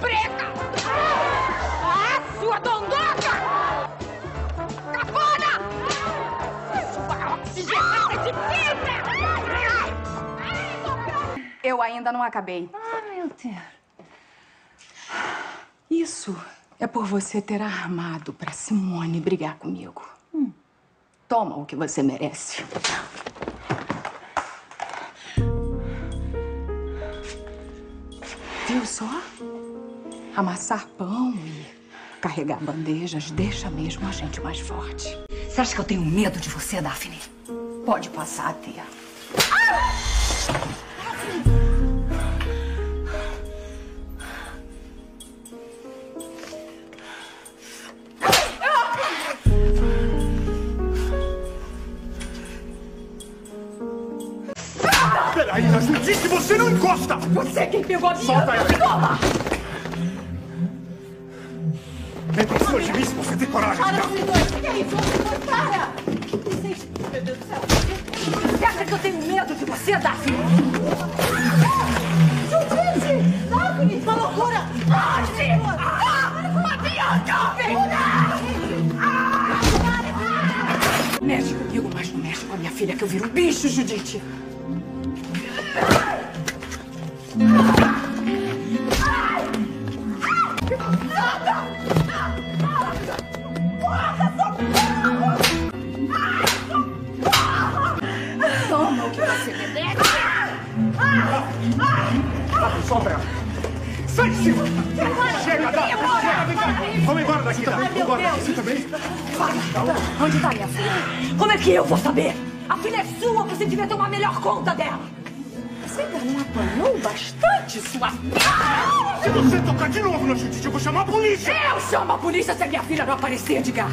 preta! Ah, sua dondoca! Cafona! Eu ainda não acabei. Ah, meu Deus. Isso é por você ter armado pra Simone brigar comigo. Hum. Toma o que você merece. Viu só? Amassar pão e carregar bandejas deixa mesmo a gente mais forte. Você acha que eu tenho medo de você, Daphne? Pode passar a ter. Peraí, mas eu disse você não encosta! Você quem pegou a minha... Solta ela! Toma! É pra cima de mim se você tem coragem! Para, vocês dois! O que é isso? Para! Vocês... Meu Deus do céu! Você acha que eu tenho medo de você, Daphne? Judite! Daphne! Uma loucura! Age! Ah! Bianca! Mexe comigo, mas não mexe com a minha filha, que eu viro um bicho, Judite. Toma o Solta ela! Sai de cima! Chega, dá! Chega, vem cá! Vamos embora daqui, tá? Vamos embora daqui. Você também? Onde tá minha filha? Como é que eu vou saber? A filha é sua, você devia tomar melhor conta dela. Você ainda não apanhou bastante, sua Se você tocar de novo na Judite, eu vou chamar a polícia! Eu chamo a polícia se a minha filha não aparecer, Edgar.